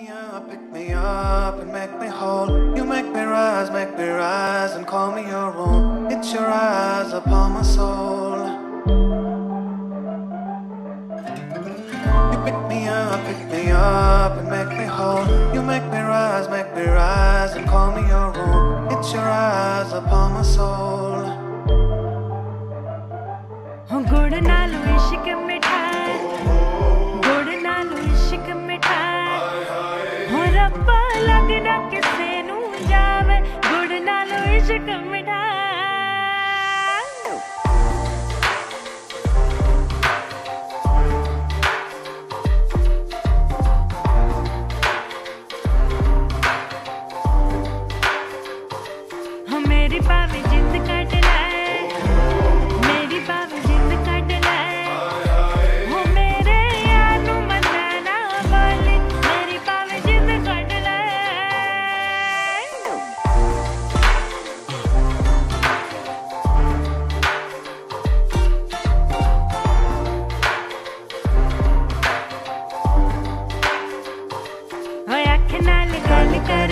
me up, pick me up and make me whole. You make me rise, make me rise and call me your own. It's your eyes upon my soul. You pick me up, pick me up and make me whole. You make me rise, make me rise and call me your own. It's your eyes upon my soul. गुड़ नालू इश्क मिठा ਰੱਬਾ ਲੱਗਦਾ ਕਿਸੇ ਨੂੰ ਜਾਵੇ ਗੁੜ ਨਾਲੋਂ ਇਸ਼ਕ ਮਿਠਾ ਮੇਰੀ ਭਾਵੇਂ ਜਿੰਦ Nikali, Nikali, Nikali.